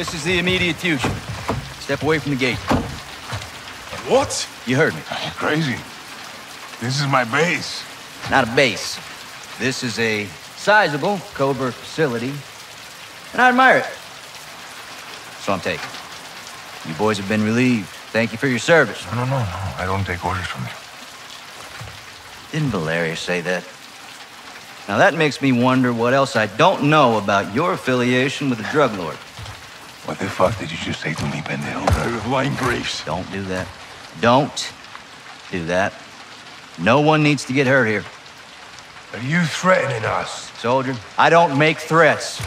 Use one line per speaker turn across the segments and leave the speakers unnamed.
This is the immediate future. Step away from the gate.
What?
You heard me.
You're crazy. This is my base.
Not a base. This is a sizable Cobra facility, and I admire it. So I'm taking. You boys have been relieved. Thank you for your service.
No, no, no, no. I don't take orders from you.
Didn't Valeria say that? Now that makes me wonder what else I don't know about your affiliation with the drug lord.
What the fuck did you just say to me, pendejo?
Lying graves.
Don't do that. Don't do that. No one needs to get hurt here.
Are you threatening us?
Soldier, I don't make threats.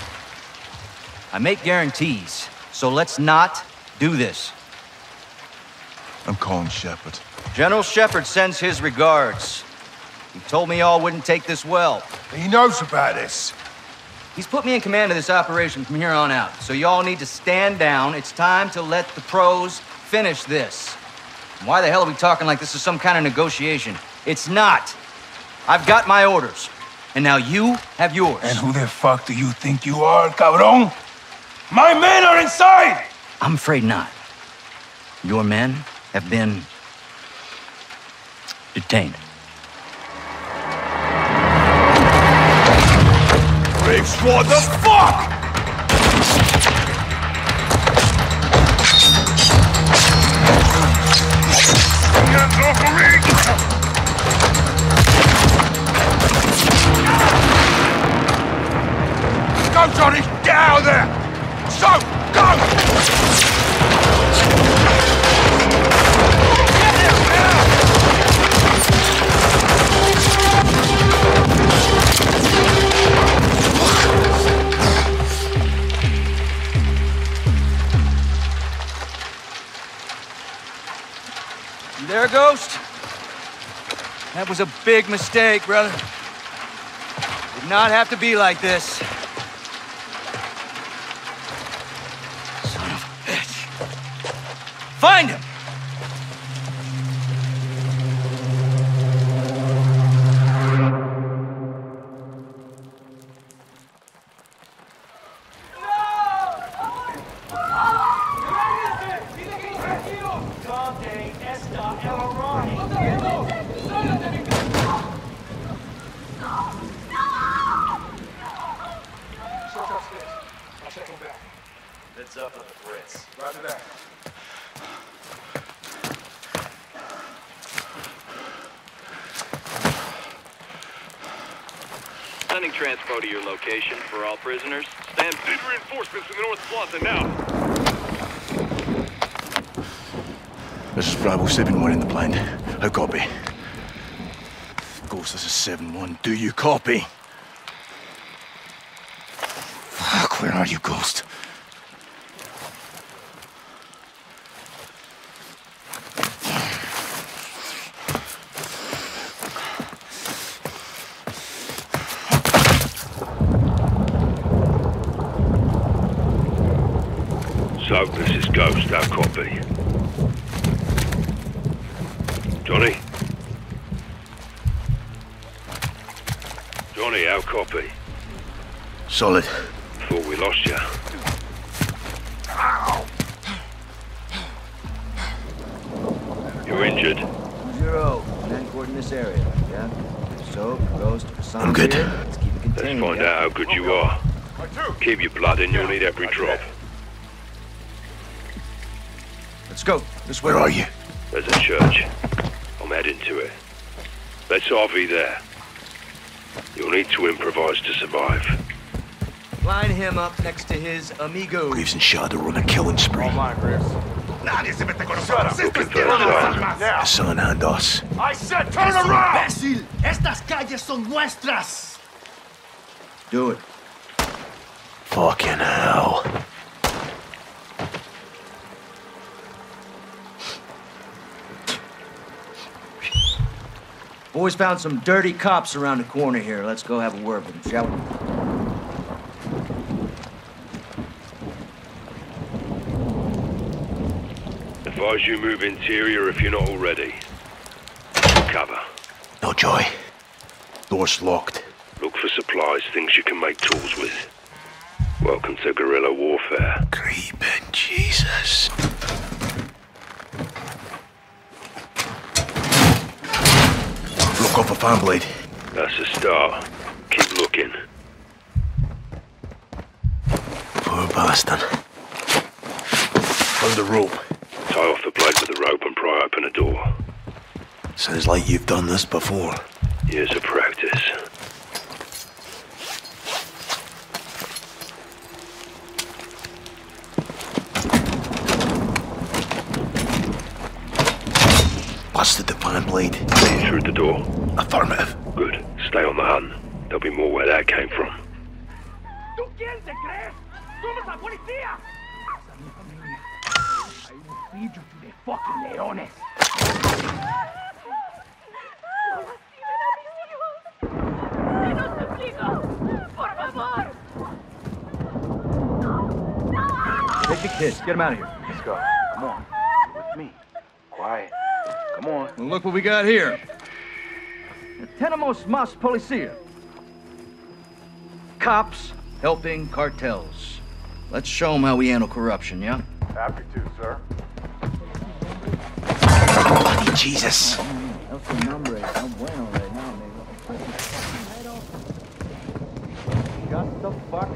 I make guarantees. So let's not do this.
I'm calling Shepherd.
General Shepherd sends his regards. He told me y'all wouldn't take this well.
He knows about this.
He's put me in command of this operation from here on out. So y'all need to stand down. It's time to let the pros finish this. Why the hell are we talking like this is some kind of negotiation? It's not. I've got my orders. And now you have yours.
And who the fuck do you think you are, cabron? My men are inside!
I'm afraid not. Your men have been detained.
What the fuck?
Go, Johnny! Get out of there! So, go!
You there, Ghost? That was a big mistake, brother. Did not have to be like this. Son of a bitch. Find him!
Heads up on the Brits.
Roger that.
Sending transpo to your location for all prisoners. Stand.
Need reinforcements in the North Plaza now.
This is Bravo 7-1 in the blind. How copy? Ghost, this is 7-1. Do you copy? Fuck, where are you, Ghost?
So, this is Ghost, our copy. Johnny? Johnny, our copy.
Solid.
Thought we lost you. You're injured.
Zero. Men court in this area. Yeah? So, Ghost, Hassan
I'm good.
Let's keep it
Let's find
yeah?
out how good you are. Keep your blood in, you'll need every drop.
Let's go. This way.
Where are you?
There's a church. I'm heading to it. Let's RV there. You'll need to improvise to survive.
Line him up next to his amigo.
Graves and Shard are on a killing spree.
Nadie se mete con nosotros.
Looking for the.
Hassan and us.
I said turn around!
¡Imbécil! ¡Estas calles son nuestras!
Do it.
Fucking hell.
Boys found some dirty cops around the corner here. Let's go have a word with them, shall we?
Advise you move interior if you're not already. Cover.
No joy. Door's locked.
Look for supplies, things you can make tools with. Welcome to guerrilla warfare.
Creeping Jesus. Broke off a fan blade.
That's a start. Keep looking.
Poor bastard. A rope.
Tie off the blade with a rope and pry open a door.
Sounds like you've done this before.
Years of practice.
Busted the fan blade.
Through the door.
Affirmative.
Good. Stay on the hunt. There'll be more where that came from.
¿Tú quién te crees? ¡Somos la policía! Esa es mi familia. I will feed you to the fucking leones.
¡Te lo suplico! ¡Por favor!
Take the kids. Get them out of here.
Let's go. Come on. With me. Quiet. Come on.
Well, look what we got here. Tenemos más policía. Cops helping cartels. Let's show them how we handle corruption, yeah?
Happy to, sir.
Bloody Jesus.
Shut the fuck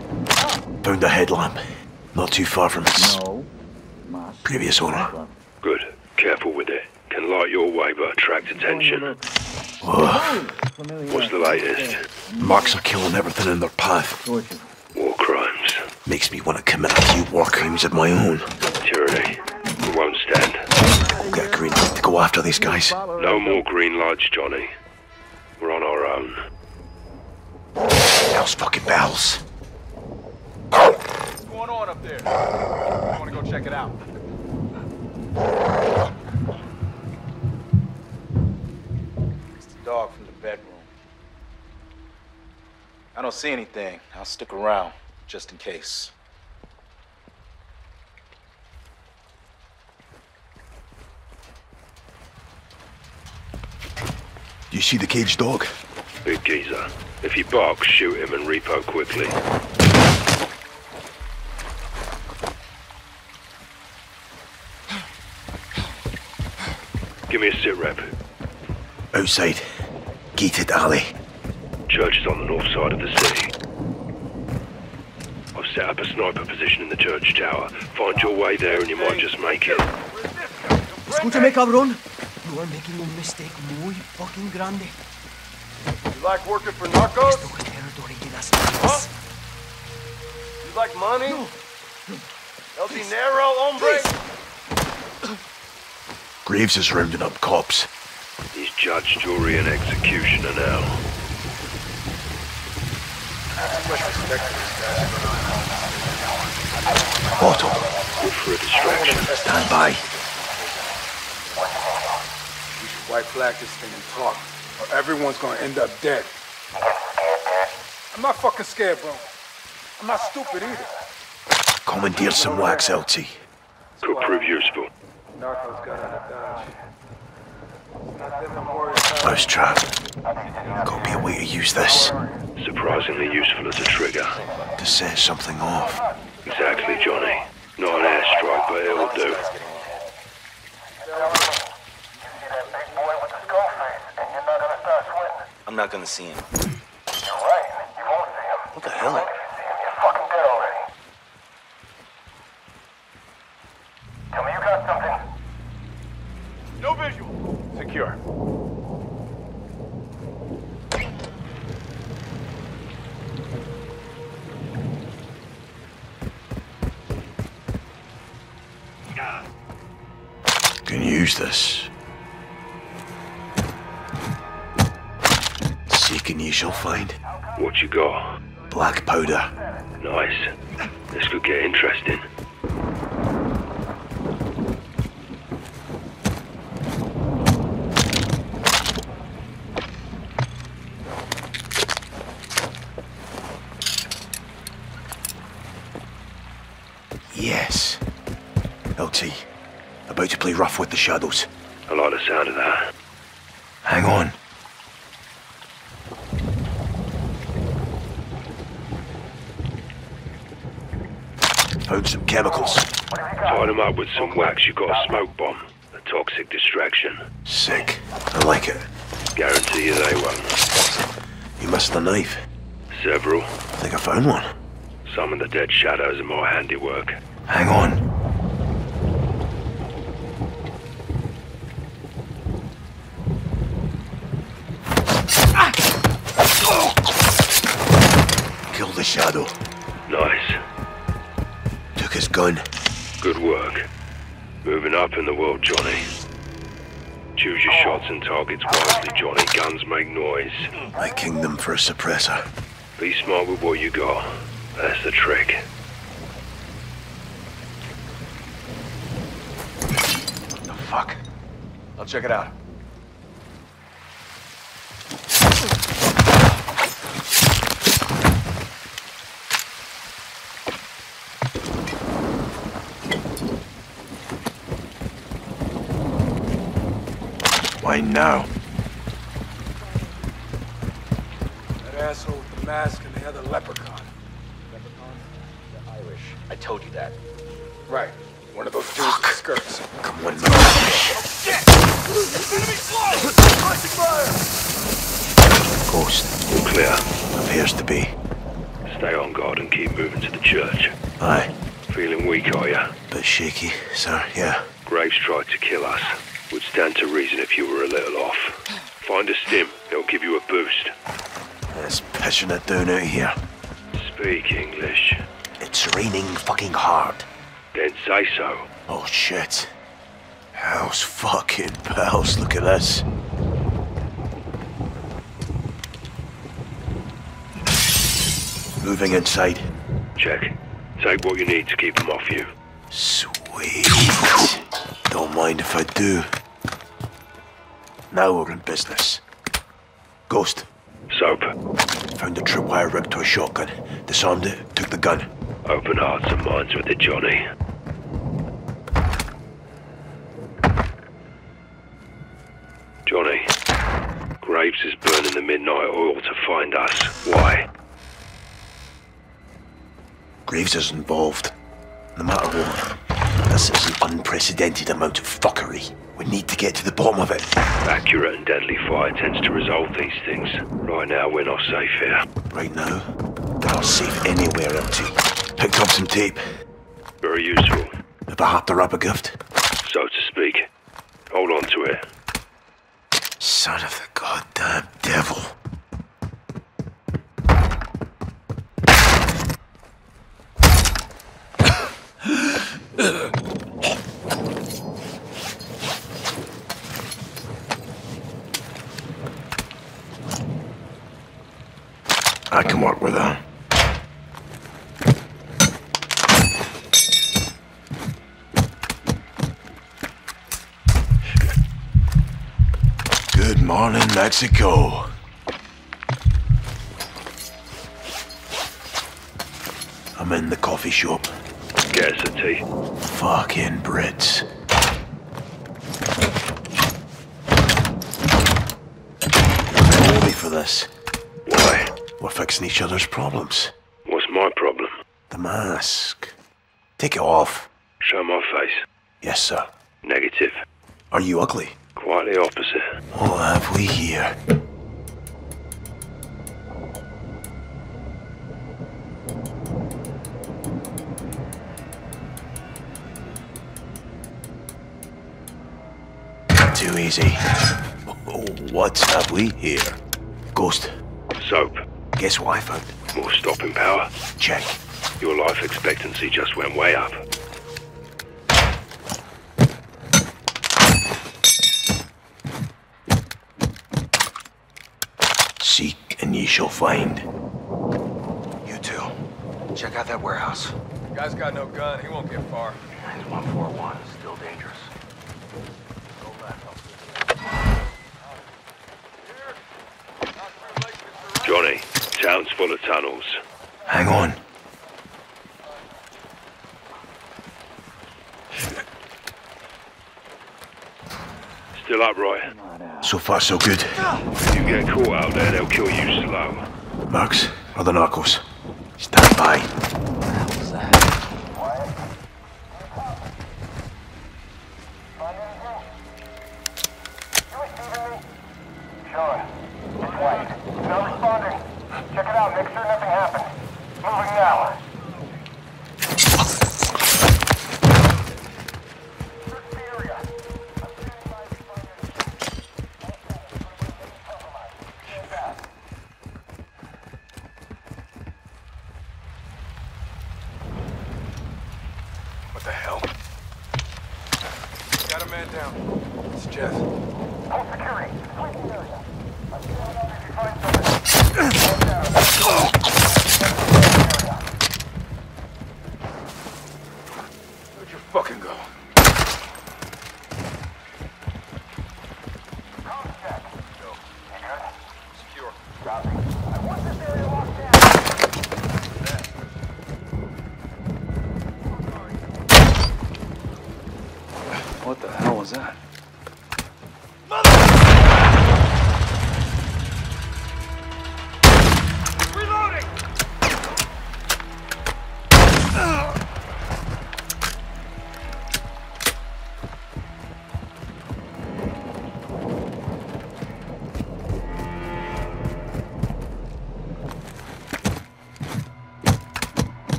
Found a headlamp. Not too far from its
No.
Previous owner.
Good. Careful with it. Can light your way but attract attention.
Ugh.
What's the latest?
Marks are killing everything in their path.
War crimes.
Makes me want to commit a few war crimes of my own.
Tyranny. We won't stand.
We'll get a green light to go after these guys.
No more green lights, Johnny. We're on our own.
Hell's fucking bells.
What's going on up there? I want to go check it out. I don't see anything. I'll stick around, just in case.
Do you see the caged dog?
Big geezer. If he barks, shoot him and repo quickly. Give me a sit rep.
Outside. Gated alley.
Church is on the north side of the city. I've set up a sniper position in the church tower. Find your way there and you might just make it.
Escúchame, cabrón. You are making un mistake muy fucking grande.
You like working for narcos?
Esto es territory de las mafias.
You like money? El dinero, hombre?
Graves is rounding up cops.
He's judge, jury, and executioner now.
Otto,
Good for a distraction.
stand by.
We should white flag this thing and talk, or everyone's gonna end up dead. I'm not fucking scared, bro. I'm not stupid either.
Commandeer some wax, LT.
Could prove useful.
Narcos got out of Dodge. It's not them I'm worried about.
Mousetrap. Gotta be a way to use this
Surprisingly useful as a trigger.
to set something off.
Exactly, Johnny. Not an airstrike, but it'll do.
I'm not gonna see him.
You're right. You won't see him.
What the hell?
About to play rough with the shadows.
I like the sound of that.
Hang on. Found some chemicals.
Tie them up with some wax. You got a smoke bomb. A toxic distraction.
Sick. I like it.
Guarantee you they won't.
You missed the knife.
Several.
I think I found one.
Some of the dead shadows are my handiwork.
Hang on. Kill the shadow.
Nice.
Took his gun.
Good work. Moving up in the world, Johnny. Choose your shots and targets wisely, Johnny. Guns make noise.
My kingdom for a suppressor.
Be smart with what you got. That's the trick.
What the fuck? I'll check it out.
Why now?
That asshole with the mask and the other leprechaun. Leprechaun?
The Irish. I told you that.
Right. One of those dudes with skirts.
Come on, man. Ghost.
All clear.
Appears to be.
Stay on guard and keep moving to the church.
Aye.
Feeling weak, are you?
Bit shaky, sir. Yeah.
Graves tried to kill us. Would stand to reason if you were a little off. Find a stim. It'll give you a boost.
Pitching it down out here.
Speak English.
It's raining fucking hard.
Then say so.
Oh shit. House fucking pals, look at this. Moving inside.
Check. Take what you need to keep them off you.
Sweet. Don't mind if I do. Now we're in business. Ghost.
Soap.
Found a tripwire ripped to a shotgun. Disarmed it, took the gun.
Open hearts and minds with it, Johnny. Johnny. Graves is burning the midnight oil to find us. Why?
Graves is involved. No matter what. This is an unprecedented amount of fuckery. We need to get to the bottom of it.
Accurate and deadly fire tends to resolve these things. Right now, we're not safe here.
Right now, they're not safe anywhere empty. Picked up some tape.
Very useful,
Have I had to wrap a gift?
so to speak. Hold on to it.
Son of the goddamn devil. I can work with that. Good morning, Mexico. I'm in the coffee shop.
Get us a tea.
Fucking Brits. Ready for this. We're fixing each other's problems.
What's my problem?
The mask. Take it off.
Show my face.
Yes, sir.
Negative.
Are you ugly?
Quite the opposite.
What have we here? Too easy. What have we here? Ghost,
Soap.
Guess what I found?
More stopping power.
Check.
Your life expectancy just went way up.
Seek and ye shall find.
You two. Check out that warehouse.
Guy's got no gun. He won't get far.
It's 141. Still dangerous.
Johnny, town's full of tunnels.
Hang on.
Still upright.
So far, so good.
If you get caught out there, they'll kill you slow.
Marks, or the narcos. Stand by.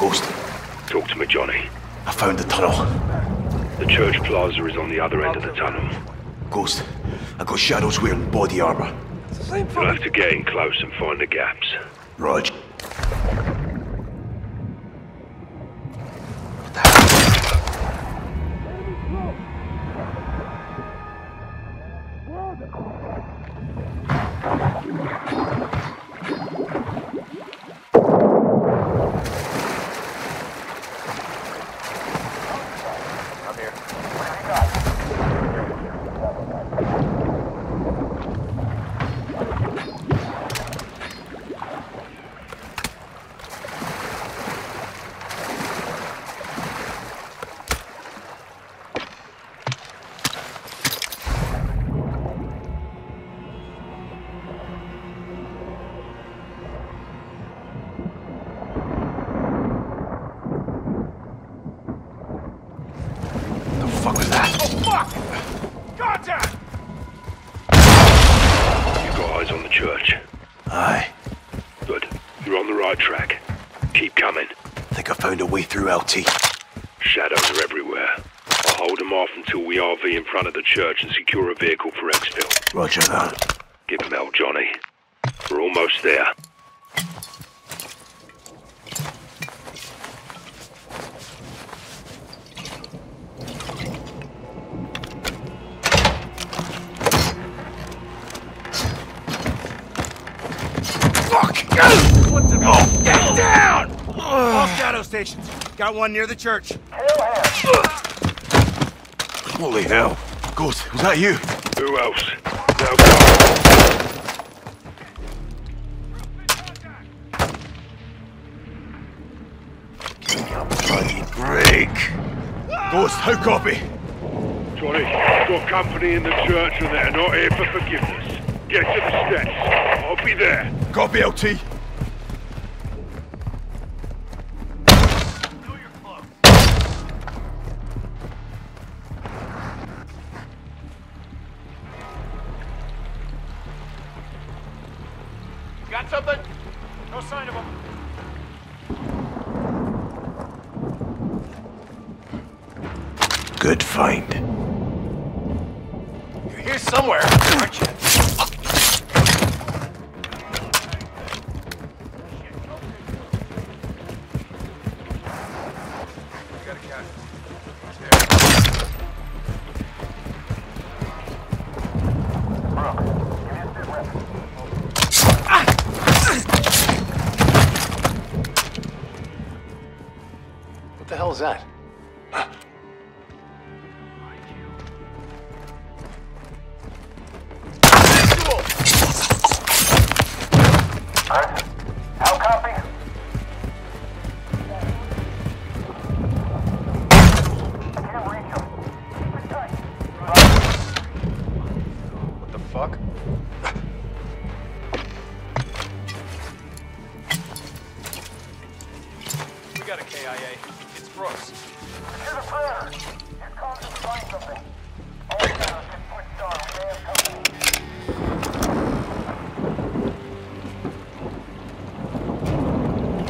Ghost,
Talk to me, Johnny.
I found the tunnel.
The church plaza is on the other end of the tunnel.
Ghost, I got shadows wearing body armor.
You'll have to get in close and find the gaps.
Rog. LT.
Shadows are everywhere. I'll hold them off until we RV in front of the church and secure a vehicle for exfil.
Roger that.
Give him hell, Johnny. We're almost there.
Fuck!
What the? Oh, get down! All shadow stations. Got one near the church.
Holy hell. Ghost, was that you?
Who else? Now go.
Bloody break. Ghost, how copy?
Johnny, got company in the church and they're not here for forgiveness. Get to the steps. I'll be there.
Copy, LT.
something? No sign of him.
Good find.
You're here somewhere, aren't you?
The hell is that?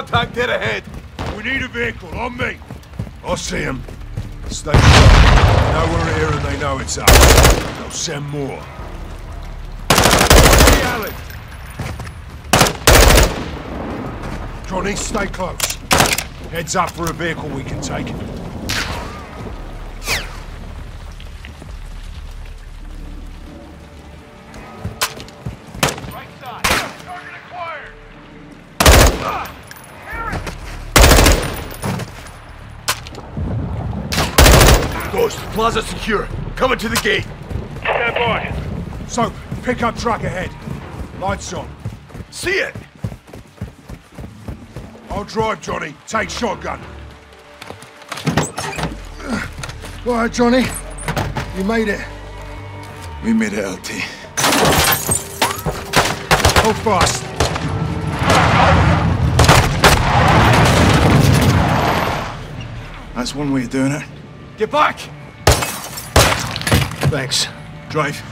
Contact dead ahead.
We need a vehicle, on me.
I see him. Stay sharp. Know we're here and they know it's us. They'll send more. Hey, Allen! Johnny, stay close. Heads up for a vehicle we can take. Plaza secure. Coming to the gate.
Stand by.
So, pickup truck ahead. Lights on. See it! I'll drive, Johnny. Take shotgun. All right, Johnny. You made it. We made it, LT. Hold fast. That's one way of doing it. Get back! Thanks. Drive.